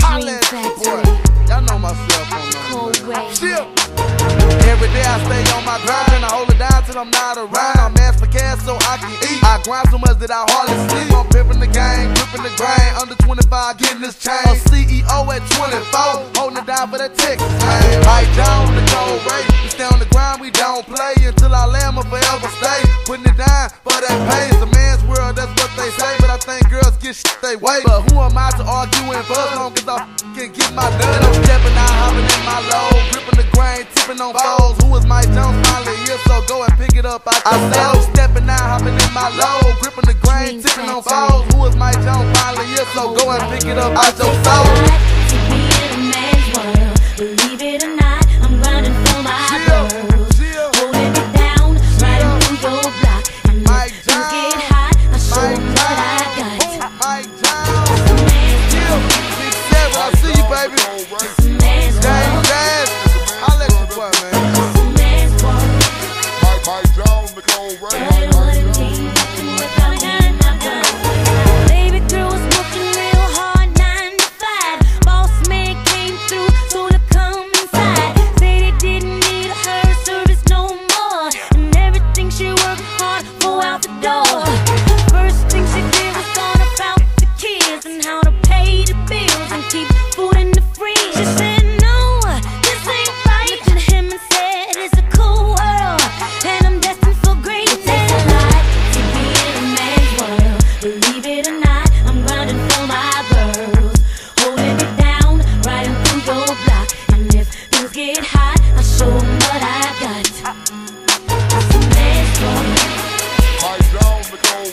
Holland, boy. Y'all know Every day I stay on my grind and I hold it down 'til I'm not around. I'm asked for cash so I can eat. I grind so much that I hardly sleep. I'm pimping the game, gripping the grain. Under 25, getting this chain. A CEO at 24, holding it down for the man. Right down the cold rate. We stay on the grind, we don't play until I land, i forever stay. Putting it down for that pain. It's a man's world, that's what they say. But I think girls get shit they wait. But who am I to argue and buzz on? Cause I can get my done. I'm stepping out, hopping in my low. Gripping the grain, tipping on foes. Who is Mike Jones? Finally here, so go and pick it up. I, I said I'm stepping out, hopping in my low. Gripping the grain, tipping on foes. Who is Mike Jones? Finally here, so go and pick it up. I your soul. Baby.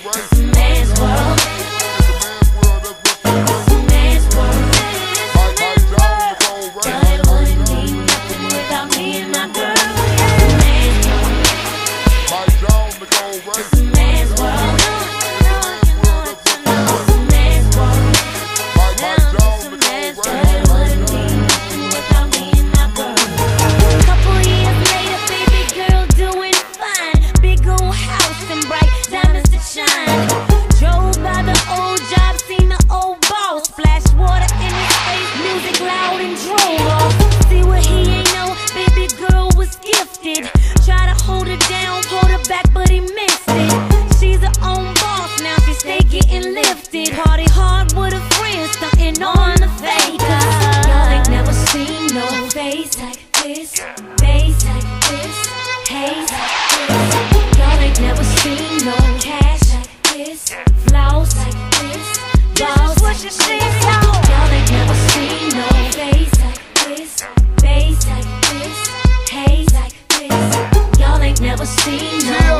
Nicole face like this, like this, haze like this. Y'all ain't never seen no cash like this, flaws like this, balls like this. Y'all ain't never seen no like this, like this, haze like this. Y'all ain't never seen no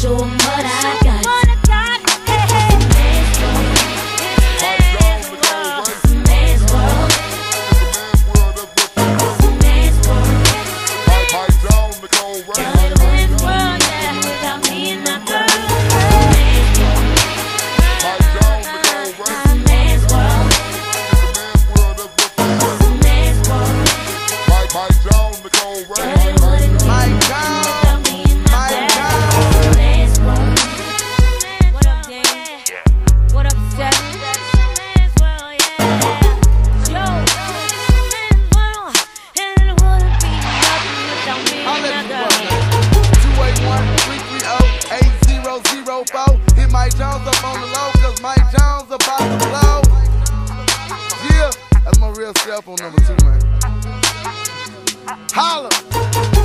show 'em what I got. About to blow. Yeah, that's my real cell phone number too, man. Holla!